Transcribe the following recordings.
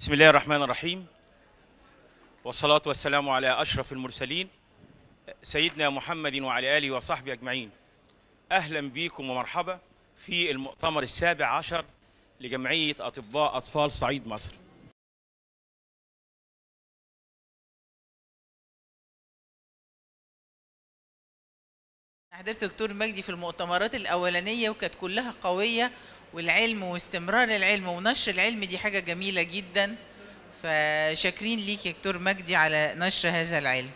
بسم الله الرحمن الرحيم. والصلاة والسلام على أشرف المرسلين سيدنا محمد وعلى آله وصحبه أجمعين. أهلا بكم ومرحبا في المؤتمر السابع عشر لجمعية أطباء أطفال صعيد مصر. حضرت دكتور مجدي في المؤتمرات الأولانية وكانت كلها قوية والعلم واستمرار العلم ونشر العلم دي حاجة جميلة جدا. فشاكرين ليك يا دكتور مجدي على نشر هذا العلم.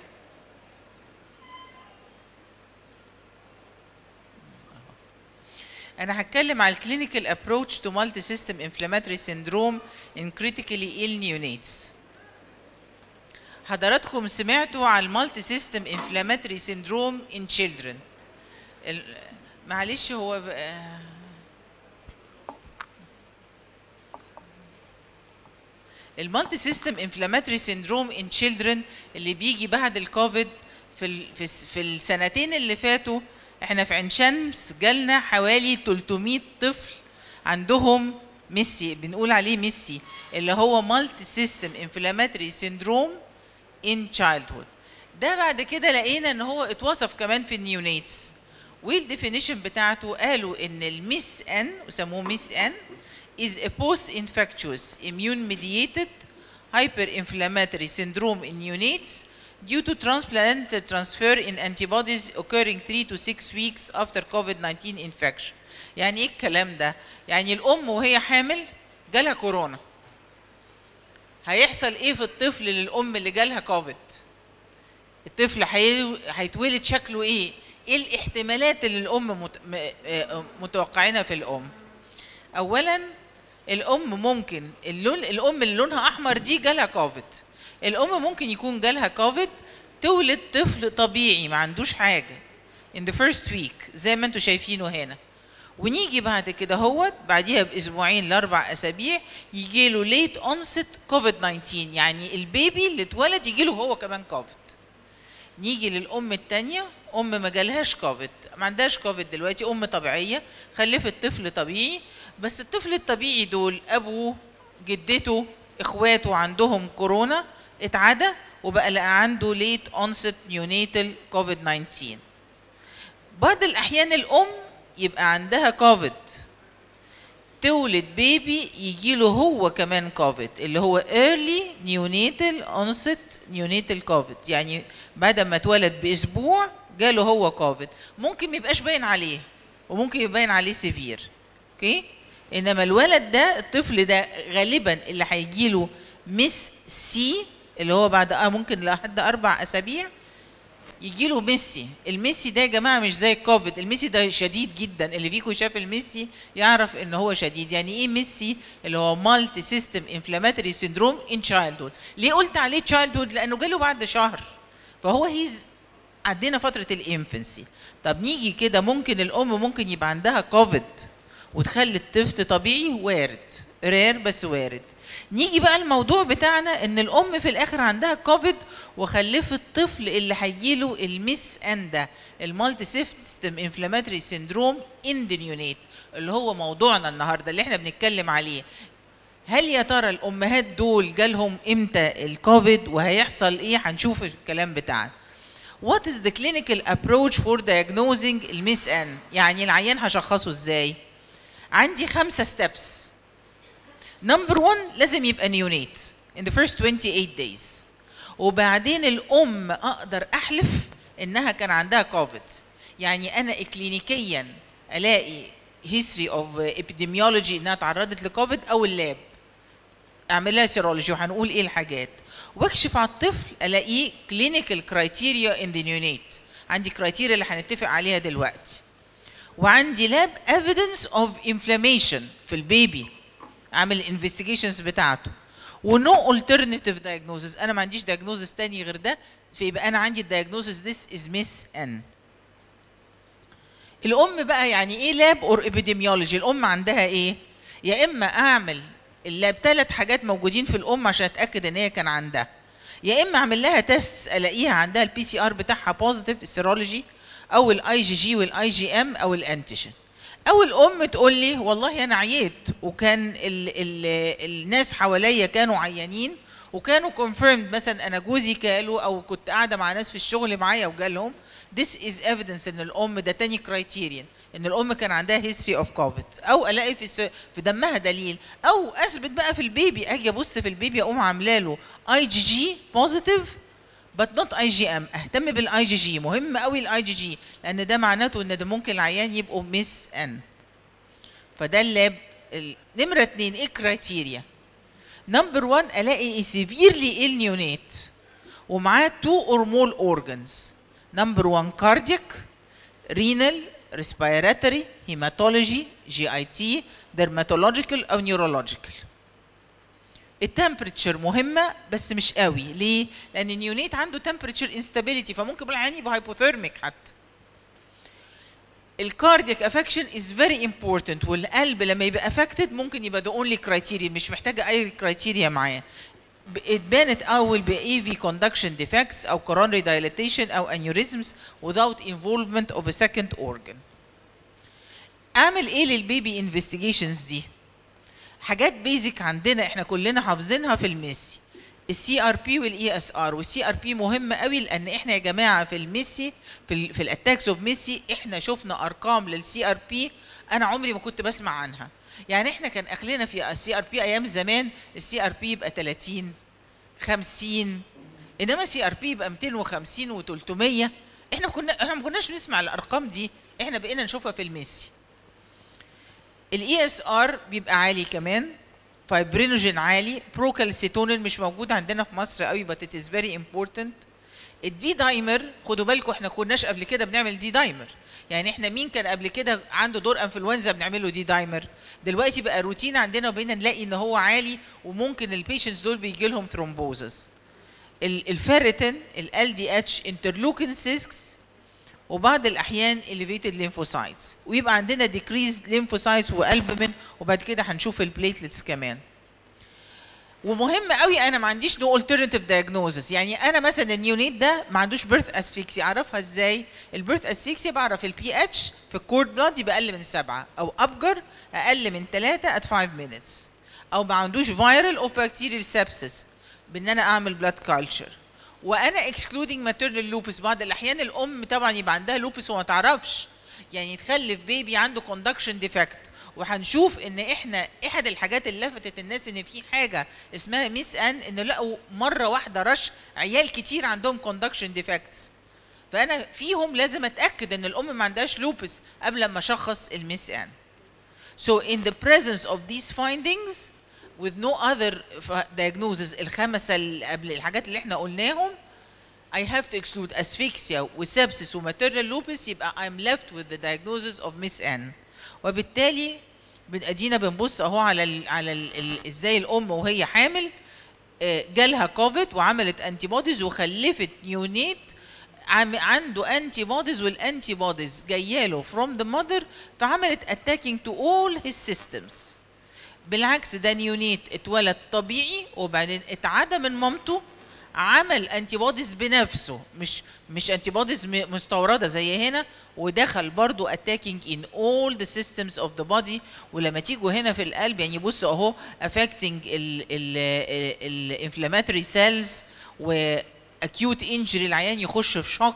أنا هتكلم على ال clinical approach to multisystem inflammatory syndrome in critically ill neonates. حضراتكم سمعتوا على ال multisystem inflammatory syndrome in ال- معلش هو ب- ال multisystem inflammatory syndrome in children اللي بيجي بعد الكوفيد في في الس- في السنتين اللي فاتوا إحنا في عين شمس جالنا حوالي 300 طفل عندهم MIS-C بنقول عليه MIS-C اللي هو multisystem inflammatory syndrome in childhood. ده بعد كده لقينا إن هو اتوصف كمان في ال neonates وال definition بتاعته قالوا إن ال MIS-N وسموه MIS-N is a post-infectious immune-mediated hyperinflammatory syndrome in neonates due to transplacental transfer of antibodies occurring 3 to 6 weeks after COVID-19 infection. يعني إيه الكلام ده؟ يعني الأم وهي حامل جالها كورونا. هيحصل إيه في الطفل للأم اللي جالها كوفيد؟ الطفل هي- هيتولد شكله إيه؟ إيه الاحتمالات اللي الأم آه، متوقعينها في الأم؟ اولا الأم ممكن اللون الأم اللي لونها أحمر دي جالها كوفيد الأم ممكن يكون جالها كوفيد تولد طفل طبيعي ما عندوش حاجة. In the first week زي ما أنتم شايفينه هنا. ونيجي بعد كده هوت بعديها بأسبوعين لأربع أسابيع يجي له late onset كوفيد 19 يعني ال baby اللي اتولد يجي له هو كمان كوفيد نيجي للأم التانية أم ما جالهاش كوفيد ما عندهاش كوفيد دلوقتي أم طبيعية خلفت طفل طبيعي بس الطفل الطبيعي دول ابوه جدته إخواته عندهم كورونا اتعدى وبقى لقى عنده late onset neonatal كوفيد 19 بعض الأحيان الأم يبقى عندها كوفيد تولد baby يجي له هو كمان كوفيد اللي هو early neonatal onset neonatal كوفيد يعني بعد ما اتولد بأسبوع جاله هو كوفيد ممكن ما يبقاش باين عليه وممكن يبقى باين عليه severe okay إنما الولد ده الطفل ده غالبا اللي هيجي له MIS-C اللي هو بعد آه ممكن لحد أربع أسابيع يجي له MIS-C ال MIS-C ده يا جماعة مش زي الكوفيد. ال MIS-C ده شديد جدا. اللي فيكم شاف ال MIS-C يعرف إن هو شديد. يعني إيه MIS-C اللي هو multisystem inflammatory syndrome in childhood ليه قلت عليه childhood لأنه جاله بعد شهر. فهو he has عدينا فترة ال infancy طب نيجي كده ممكن الأم ممكن يبقى عندها كوفيد وتخلي الطفل طبيعي وارد rare بس وارد. نيجي بقى الموضوع بتاعنا إن الأم في الآخر عندها كوفيد وخلفت طفل اللي هيجيله ال MIS-N ده ال multisystem inflammatory syndrome in neonate اللي هو موضوعنا النهارده اللي إحنا بنتكلم عليه. هل يا ترى الأمهات دول جالهم إمتى الكوفيد وهيحصل إيه؟ هنشوف الكلام بتاعنا. What is the clinical approach for diagnosing ال MIS-N يعني العيان هشخصه إزاي؟ عندي خمسة steps. number 1 لازم يبقى neonate in the first 28 days. وبعدين الأم أقدر أحلف إنها كان عندها كوفيد يعني أنا إكلينيكيا ألاقي history of epidemiology إنها تعرضت لكوفيد أو ال lab. أعمل لها serology وهنقول إيه الحاجات. واكشف على الطفل ألاقيه clinical criteria in the neonate عندي criteria اللي هنتفق عليها دلوقتي. وعندي lab evidence of inflammation في ال baby. اعمل ال investigations بتاعته. و no alternative diagnosis أنا ما عنديش diagnosis تاني غير ده فيبقى أنا عندي ال diagnosis this is MIS-N الأم بقى يعني إيه lab or epidemiology الأم عندها إيه؟ يا إما أعمل ال lab ثلاث حاجات موجودين في الأم عشان أتأكد إن هي كان عندها. يا إما أعمل لها test ألاقيها عندها ال PCR بتاعها positive ال serology أو ال IgG وال IgM أو ال antigen أو الأم تقول لي والله أنا عييت وكان ال ال الناس حواليا كانوا عيانين وكانوا confirmed مثلا أنا جوزي جاله أو كنت قاعدة مع ناس في الشغل معايا وجالهم this is evidence إن الأم ده تاني criterion إن الأم كان عندها history of covid أو ألاقي في في دمها دليل أو أثبت بقى في ال baby أجي أبص في ال baby أقوم عاملة له IgG positive but not IgM اهتم بالاي جي جي مهم قوي الاي جي جي لأن ده معناته إن ده ممكن العيان يبقوا MIS-N فده ال lab ال- نمرة اتنين إيه criteria number 1 ألاقي severely ill neonate ومعاه two or more organs number 1 cardiac renal respiratory hematology GIT dermatological أو neurological. ال temperature مهمة بس مش قوي ليه لأن ال neonate عنده temperature instability فممكن يبقى hypothermic حتى ال cardiac affection is very important والقلب لما يبقى affected ممكن يبقى the only criteria مش محتاجة أي criteria معاه ب- اتبانت اول ب AV conduction defects أو coronary dilatation أو aneurysms without involvement of a second organ. أعمل إيه لل baby investigations دي؟ حاجات basic عندنا إحنا كلنا حافظينها في ال MIS-C. ال CRP وال ESR وال CRP مهم قوي لأن إحنا يا جماعة في ال MIS-C في في ال attacks of MIS-C إحنا شفنا أرقام لل CRP أنا عمري ما كنت بسمع عنها. يعني إحنا كان أخرنا في ال CRP أيام زمان ال CRP يبقى 30 50 إنما CRP يبقى 250 و300 إحنا كنا إحنا ما كناش بنسمع الأرقام دي. إحنا بقينا نشوفها في ال MIS-C. ال ESR بيبقى عالي كمان. fibrinogen عالي. procalcitonin مش موجود عندنا في مصر قوي but it is very important. ال D-dimer خدوا بالكم إحنا كناش قبل كده بنعمل D-dimer يعني إحنا مين كان قبل كده عنده دور انفلونزا بنعمله D-dimer دلوقتي بقى روتين عندنا وبقينا نلاقي إن هو عالي وممكن ال patients دول بيجي لهم thrombosis ال ferritin LDH interleukin 6 وبعض الأحيان elevated lymphocytes. ويبقى عندنا decreased lymphocytes والبومين وبعد كده هنشوف ال platelets كمان. ومهم قوي أنا ما عنديش no alternative diagnosis. يعني أنا مثلا ال neonate ده ما عندوش birth asphyxia أعرفها إزاي؟ ال birth asphyxia بعرف ال pH في ال cord blood يبقى أقل من سبعة أو Apgar أقل من 3 at 5 minutes. أو ما عندوش viral أو bacterial sepsis بإن أنا أعمل blood culture وأنا excluding maternal lupus بعض الأحيان الأم طبعا يبقى عندها lupus وما تعرفش. يعني تخلف baby عنده conduction defect وهنشوف إن إحنا احد الحاجات اللي لفتت الناس إن في حاجة اسمها MIS-N إن لقوا مرة واحدة رش عيال كتير عندهم conduction defects فأنا فيهم لازم أتأكد إن الأم ما عندهاش lupus قبل ما أشخص ال MIS-N So in the presence of these findings with no other diagnosis الخمسة اللي قبل الحاجات اللي إحنا قلناهم I have to exclude asphyxia و sepsis و maternal lupus يبقى I'm left with the diagnosis of MIS-N. وبالتالي ادينا بنبص اهو على ال على ال ال إزاي الام وهي حامل آه، جالها كوفيد وعملت antibodies وخلفت neonate عنده antibodies وال antibodies جاية له from the mother فعملت attacking to all his systems. بالعكس ده neonate اتولد طبيعي وبعدين اتعدى من مامته عمل antibodies بنفسه مش مش antibodies مستوردة زي هنا ودخل برضو attacking in all the systems of the body ولما تيجوا هنا في القلب يعني بصوا أهو affecting ال ال ال inflammatory cells و acute injury العيان يخش في shock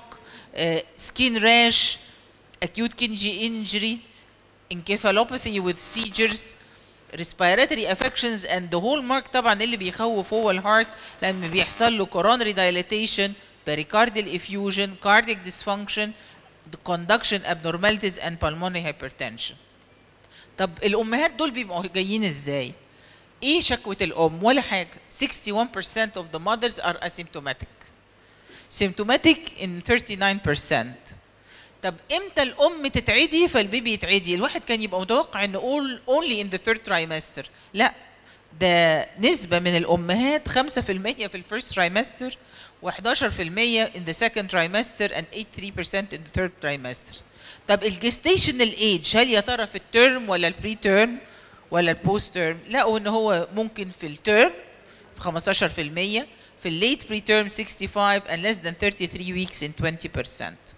skin rash acute kidney injury encephalopathy with seizures respiratory affections and the hallmark طبعا اللي بيخوف هو الهارت لما بيحصل له coronary dilatation pericardial effusion cardiac dysfunction conduction abnormalities and pulmonary hypertension طب الامهات دول بيبقوا جايين إزاي إيه شكوى الام ولا حاجة 61% of the mothers are asymptomatic symptomatic in 39% طب إمتى الأم تتعدي فال baby يتعدي؟ الواحد كان يبقى متوقع ان all only in the third trimester. لا ده نسبة من الأمهات 5% في ال first trimester و11% in the second trimester and 83% in the third trimester. طب ال gestational age هل يا ترى في ال term ولا ال preterm ولا ال post-term لقوا ان هو ممكن في ال term في 15% في ال late preterm 65 and less than 33 weeks in 20%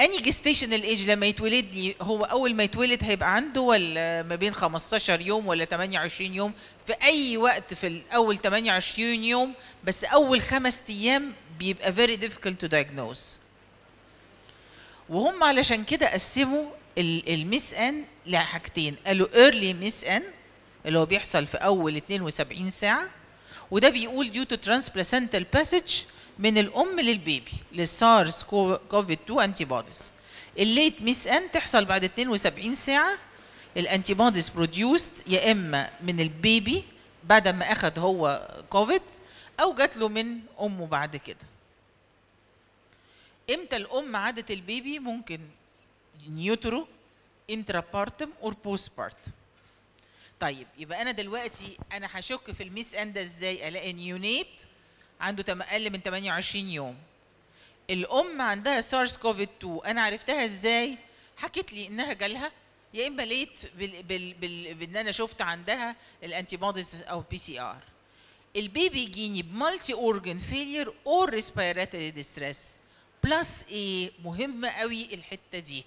any gestational age لما يتولد لي هو أول ما يتولد هيبقى عنده ولا ما بين 15 يوم ولا 28 يوم؟ في أي وقت في الأول 28 يوم بس أول خمس أيام بيبقى very difficult to diagnose. وهم علشان كده قسموا ال MIS-N لحاجتين. قالوا early MIS-N اللي هو بيحصل في أول 72 ساعة وده بيقول due to transplacental passage من الأم لل baby لل SARS-CoV-2 antibodies ال late MIS-N تحصل بعد 72 ساعة. ال antibodies produced يا إما من ال baby بعد ما أخذ هو كوفيد أو جات له من أمه بعد كده. إمتى الأم عادت ال baby؟ ممكن in utero intrapartum or postpartum طيب يبقى أنا دلوقتي أنا هشك في ال MIS-N ده إزاي؟ ألاقي neonate عنده أقل من 28 يوم. الأم عندها SARS-CoV-2 أنا عرفتها إزاي؟ حكت لي إنها جالها يا إما لقيت بال بال بال بإن أنا شفت عندها ال antibodies أو PCR ال baby يجيني ب multi-organ failure or respiratory distress. Plus إيه؟ مهمه قوي الحتة دي.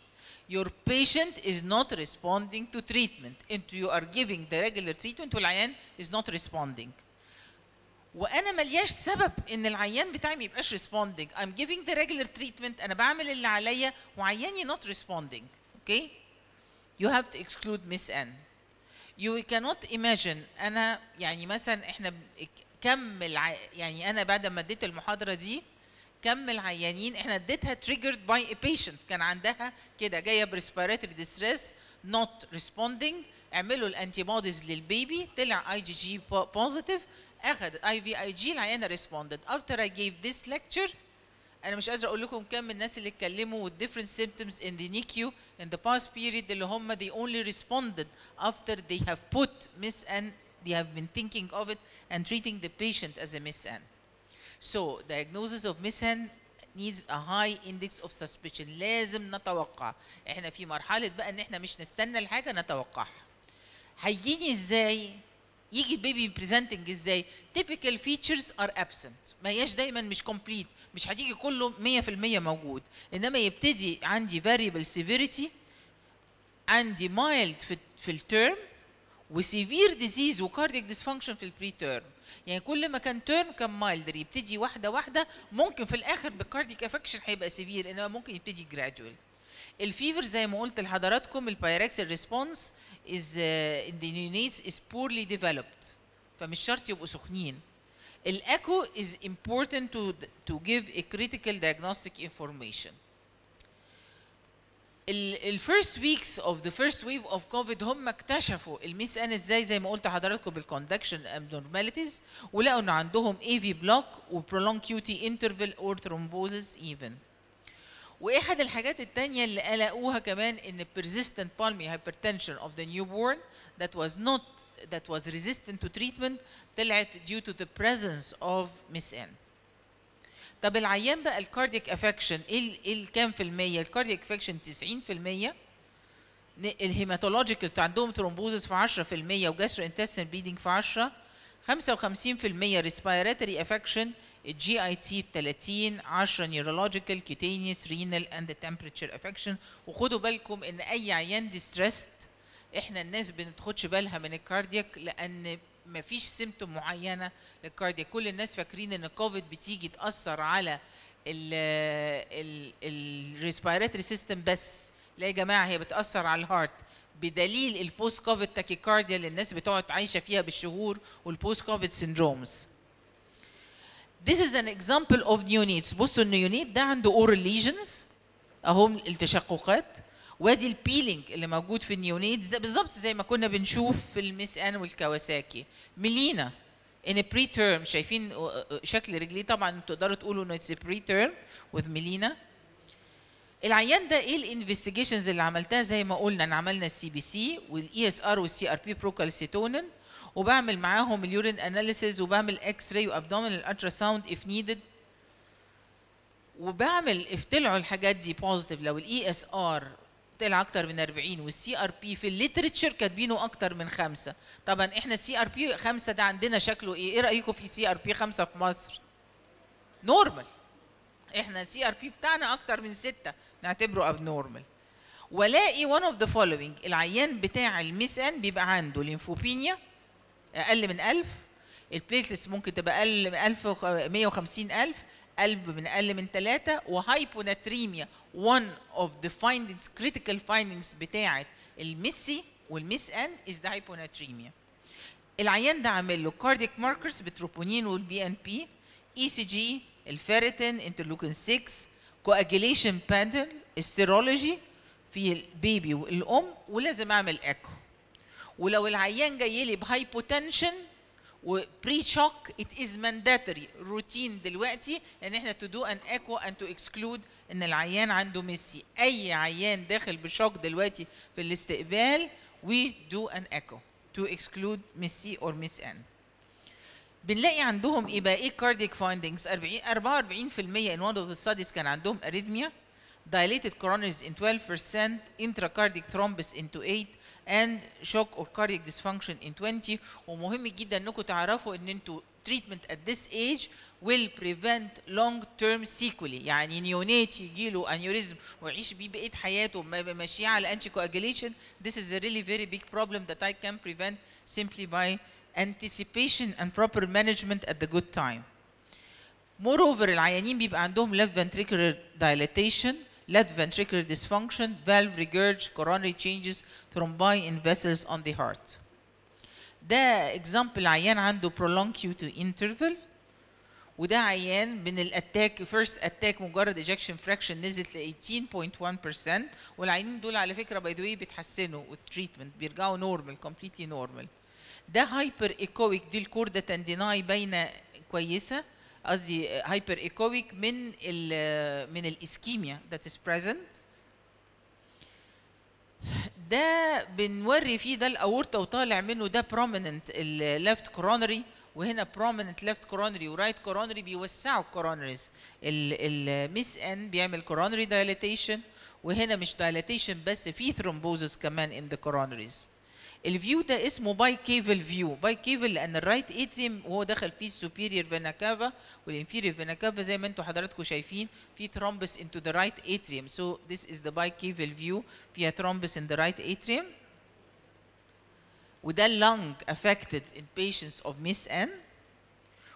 Your patient is not responding to treatment. أنتوا you are giving the regular treatment والعيان is not responding. وأنا ملياش سبب ان العيان بتاعي ما يبقاش responding. I'm giving the regular treatment. أنا بعمل اللي عليا وعياني not responding. Okay? You have to exclude MIS-N you cannot imagine. أنا يعني مثلا إحنا كم الع... يعني أنا بعد ما اديت المحاضرة دي كم العيانين إحنا اديتها triggered by a patient. كان عندها كده جاية ب respiratory distress not responding. اعملوا ال antibodies لل baby. طلع IgG positive اخذ IV العيانه responded after I gave this lecture أنا مش قادره أقول لكم كم الناس اللي اتكلموا with different symptoms in the NICU in the past period اللي هم they only responded after they have put miss N they have been thinking of it and treating the patient as a miss N So diagnosis of miss N needs a high index of suspicion لازم نتوقع إحنا في مرحله بقى ان إحنا مش نستنى الحاجة نتوقعها هيجيني إزاي يجي البيبي بريزنتنج إزاي؟ typical features are absent. ما هياش دايما مش complete مش هتيجي كله 100% موجود. إنما يبتدي عندي variable severity عندي mild في في ال term و severe disease و cardiac dysfunction في ال preterm يعني كل ما كان term كان milder يبتدي واحدة واحدة ممكن في الآخر بال cardiac affection هيبقى severe إنما ممكن يبتدي gradual ال fever زي ما قلت لحضراتكم ال pyrexial response is in the neonates is poorly developed. فمش شرط يبقوا سخنين. الايكو is important to to give a critical diagnostic information. ال first weeks of the first wave of COVID هم اكتشفوا ال MIS-N إزاي زي ما قلت لحضراتكم بال conduction abnormalities ولقوا إن عندهم AV block و prolonged QT interval or thrombosis even واحد الحاجات التانية اللي قلقوها كمان إن persistent pulmonary hypertension of the newborn that was not that was resistant to treatment طلعت due to the presence of miss N. طب العيان بقى الكاردياك افكشن ال- إيه الكام في المية؟ الكاردياك افكشن 90% الهيماتولوجيكال عندهم ثرومبوزس في 10% وجاسترو انتستين بليدنج في 10 55% ريسبيراتوري افكشن الجي اي تي في 30 10 نيورولوجيكال كيتينيوس رينال اند تمبريتشر افكشن وخدوا بالكم إن أي عيان distressed إحنا الناس بنتاخدش بالها من ال cardiac لأن مفيش symptom معينة لل cardiac. كل الناس فاكرين إن الكوفيد بتيجي تأثر على ال respiratory system بس. لا يا جماعة هي بتأثر على ال heart بدليل ال post-COVID tachycardia اللي الناس بتقعد عايشة فيها بالشهور وال post-COVID syndromes This is an example of neonates. بصوا ال neonate ده عنده oral lesions أهو التشققات. وادي ال peeling اللي موجود في ال neonate بالظبط زي ما كنا بنشوف في ال MIS-N وال Kawasaki. Melena in a preterm. شايفين شكل رجليه. طبعا تقدروا تقولوا إنه it's a preterm with melena العيان ده إيه ال investigations اللي عملتها؟ زي ما قلنا انا عملنا ال CBC وال ESR وال CRP procalcitonin وبعمل معاهم ال urine analysis وبعمل X-ray و abdominal ultrasound if needed وبعمل if طلعوا الحاجات دي positive لو ال ESR طلع أكتر من 40 وال CRP في ال literature كاتبينه أكتر من خمسة. طبعا إحنا ال CRP خمسة ده عندنا شكله إيه؟ إيه رأيكم في CRP خمسة في مصر؟ normal إحنا CRP بتاعنا أكتر من ستة. نعتبره abnormal والاقي one of the following. العيان بتاع ال MIS-N بيبقى عنده lymphopenia أقل من 1000 ال platelets ممكن تبقى أقل من 1000 وخ- 150 ألف قلب من أقل من 3 و hyponatremia one of the findings critical findings بتاعه ال MIS-C وال MIS-N is the hyponatremia. العيان ده عامل له cardiac markers ب troponin وال BNP ECG ال ferritin interleukin 6 coagulation panel ال serology في ال baby والأم ولازم أعمل ايكو ولو العيان جاي لي ب hypotension و pre-shock it is mandatory routine دلوقتي إن إحنا to do an echo and to exclude إن العيان عنده MIS-C أي عيان داخل ب shock دلوقتي في الاستقبال we do an echo exclude MIS-C or MIS-N. بنلاقي عندهم إيه بقى؟ إيه cardiac findings 40 44% in one of the studies كان عندهم arrhythmia dilated coronaries in 12% intracardiac thrombus into 8 and shock or cardiac dysfunction in 20 ومهم جدا انكم تعرفوا ان أنتوا treatment at this age will prevent long term sequelae يعني نيونيت يجي له انيوريزم ويعيش بيه بقيه حياته ما- ماشيه على انتي coagulation this is a really very big problem that I can prevent simply by anticipation and proper management at the good time moreover العيانين بيبقى عندهم left ventricular dilatation left ventricular dysfunction valve regurg coronary changes thrombi in vessels on the heart ده example عيان عنده prolonged QT interval وده عيان من ال attack first attack مجرد ejection fraction نزلت ل 18.1% والعيانين دول على فكره by the بيتحسنوا with treatment بيرجعوا normal completely normal ده hyperechoic دي ال chordae tendineae باينه كويسه قصدي hyperechoic من ال من ال ischemia that is present. ده بنوري فيه ده الأورطة وطالع منه ده prominent ال left coronary وهنا prominent left coronary و right coronary بيوسعوا ال coronaries ال MIS-N بيعمل coronary dilatation وهنا مش dilatation بس في thrombosis كمان in the coronaries. ال view ده اسمه bicaval view bicaval لأن ال right atrium وهو دخل فيه ال superior vena cava وال inferior vena cava زي ما أنتم حضراتكم شايفين في thrombus into the right atrium. So this is the bicaval view. فيها thrombus in the right atrium. وده lung affected in patients of MIS-N.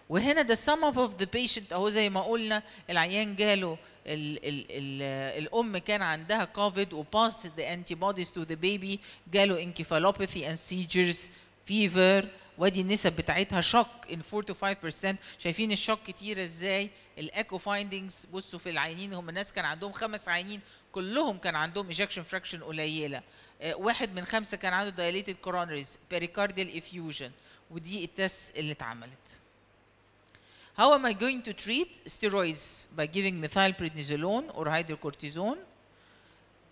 وهنا sum up of the patient. أهو زي ما قلنا العيان جاله ال ال ال الأم كان عندها كوفيد و passed the antibodies to the baby جاله encephalopathy and seizures fever ودي النسب بتاعتها shock in 4 to 5% شايفين ال shock كتيرة إزاي؟ ال echo findings بصوا في العيانين هم الناس كان عندهم خمس عيانين كلهم كان عندهم ejection fraction قليلة. آه، واحد من خمسة كان عنده dilated coronaries pericardial effusion ودي ال test اللي اتعملت. How am I going to treat steroids by giving methylprednisolone or hydrocortisone?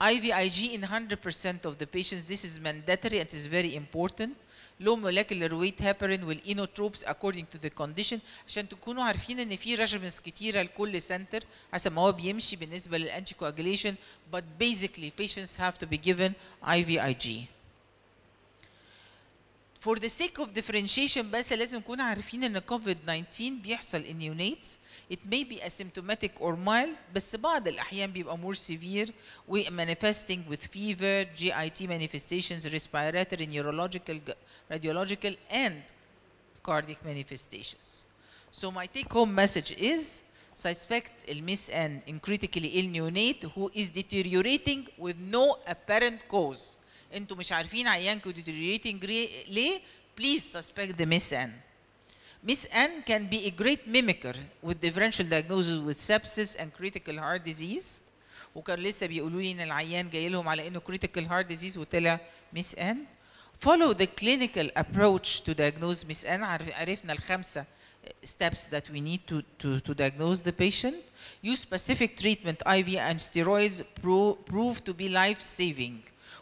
IVIG in 100% of the patients. This is mandatory and is very important. Low molecular weight heparin والinotropes according to the condition عشان تكونوا عارفين ان في regimens كتيره لكل سنتر حسب ما هو بيمشي بالنسبه للانتي coagulation but basically patients have to be given IVIG. For the sake of differentiation بس لازم نكون عارفين ان COVID-19 بيحصل in neonates it may be asymptomatic or mild بس بعض الأحيان بيبقى more severe و manifesting with fever, GIT manifestations, respiratory, neurological, radiological and cardiac manifestations. So my take home message is suspect المس N in critically ill neonate who is deteriorating with no apparent cause. انتوا مش عارفين عيانكم deteriorating ري- ليه please suspect the miss N. Miss N can be a great mimicker with differential diagnosis with sepsis and critical heart disease وكان لسه بيقولوا لي ان العيان جاي لهم على انه critical heart disease وطلع miss N. Follow the clinical approach to diagnose miss N عرف- عرفنا الخمسه steps that we need to, to, to diagnose the patient. Use specific treatment IV and steroids pro, prove to be life saving.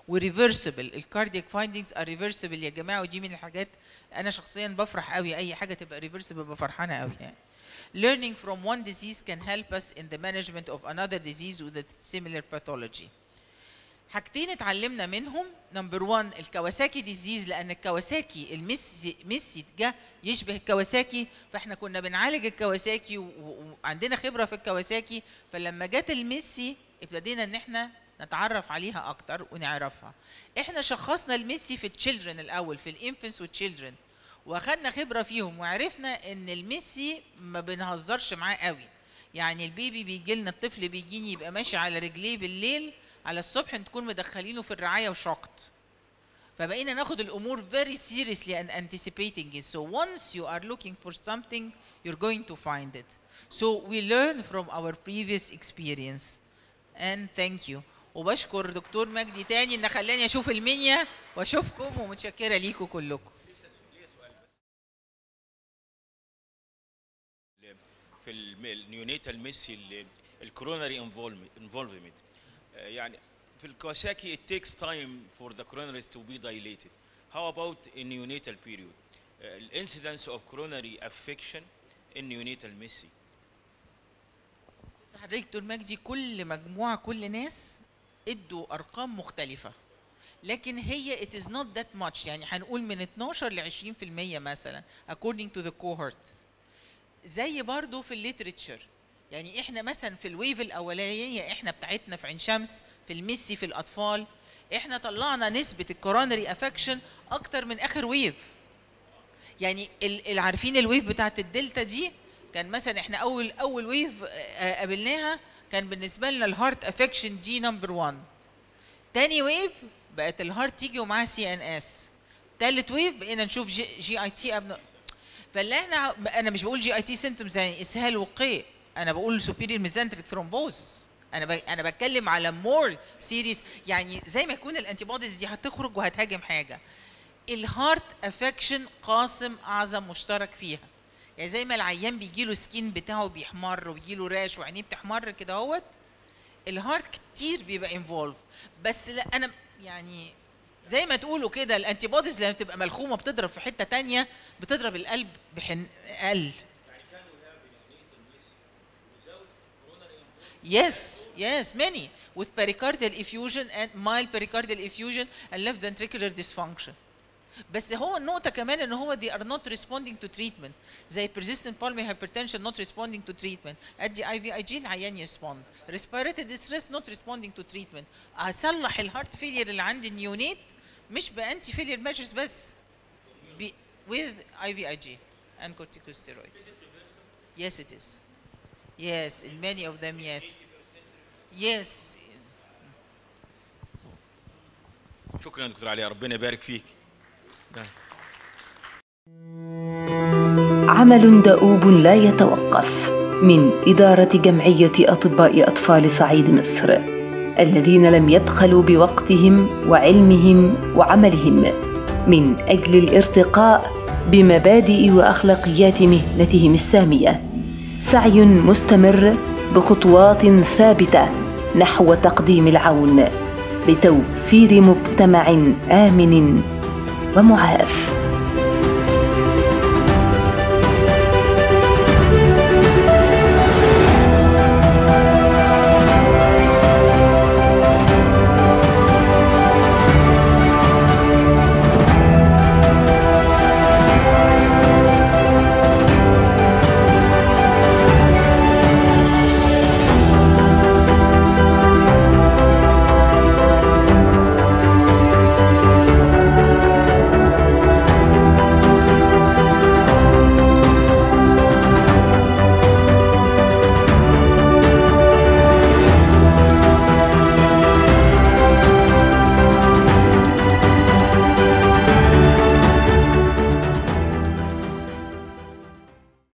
و reversible ال cardiac findings are reversible يا جماعة ودي من الحاجات أنا شخصيا بفرح قوي أي حاجة تبقى reversible ببقى فرحانة قوي يعني. Learning from one disease can help us in the management of another disease with a similar pathology. حاجتين اتعلمنا منهم. number 1 الكواساكي disease لأن الكواساكي ال MIS-C MIS-C جه يشبه الكواساكي فإحنا كنا بنعالج الكواساكي وعندنا خبرة في الكواساكي فلما جت ال MIS-C ابتدينا إن إحنا نتعرف عليها أكتر ونعرفها. إحنا شخصنا ال MIS-C في ال children الأول في ال infants وال children وأخدنا خبرة فيهم وعرفنا إن ال MIS-C ما بنهزرش معاه قوي. يعني ال baby بيجي لنا الطفل بيجيني يبقى ماشي على رجليه بالليل على الصبح نكون مدخلينه في الرعاية وشقط فبقينا ناخد الأمور very seriously and anticipating it. So once you are looking for something you're going to find it. So we learn from our previous experience. And thank you. وبشكر دكتور مجدي تاني ان خلاني أشوف المنيا وأشوفكم ومتشكرة ليكم كلكم. في ال neonatal MIS-C ال coronary involvement يعني في الكواساكي it takes time for the coronaries to be dilated. How about in neonatal period? of coronary affection in neonatal MIS-C. بس حضرتك دكتور مجدي كل مجموعة كل ناس ادوا ارقام مختلفة. لكن هي it is not that much. يعني هنقول من 12 ل 20% مثلا according to the cohort. زي برضو في ال literature يعني إحنا مثلا في ال wave الأولانية إحنا بتاعتنا في عين شمس في ال MIS-C في الأطفال إحنا طلعنا نسبة ال coronary affection أكتر من آخر wave يعني ال- ال- عارفين ال wave بتاعت الدلتا دي؟ كان مثلا إحنا أول أول wave آه، قابلناها كان بالنسبة لنا ال heart affection دي number 1 تاني wave بقت ال heart تيجي ومعاها CNS تالت wave بقينا نشوف G, GIT even فاللي إحنا أنا مش بقول GIT symptoms يعني إسهال وقيء. أنا بقول superior mesenteric thrombosis أنا. أنا بتكلم على more serious يعني زي ما يكون ال antibodies دي هتخرج وهتهاجم حاجة. ال heart affection قاسم اعظم مشترك فيها. يعني زي ما العيان بيجي له skin بتاعه بيحمر وبيجي له rash وعينيه بتحمر كده اهوت ال heart كتير بيبقى involved بس لا أنا يعني زي ما تقولوا كده ال antibodies لما بتبقى ملخومة بتضرب في حتة تانية بتضرب القلب بحنية أقل. Yes, yes, many. With pericardial effusion and mild pericardial effusion and left ventricular dysfunction. بس هو النقطة كمان ان هو they are not responding to treatment زي persistent pulmonary hypertension not responding to treatment ادي اي في اي جي العيان يسبوند respiratory distress not responding to treatment اصلح الهارت فيلير اللي عند النيونيت مش بانتي فيلير ميجرز بس with IVIG and corticosteroids. Yes, it is. Yes, in many of them, yes. Yes, شكرا دكتور علي ربنا يبارك فيك. عمل دؤوب لا يتوقف من إدارة جمعية أطباء أطفال صعيد مصر الذين لم يبخلوا بوقتهم وعلمهم وعملهم من أجل الارتقاء بمبادئ وأخلاقيات مهنتهم السامية. سعي مستمر بخطوات ثابتة نحو تقديم العون لتوفير مجتمع آمن ومعاف.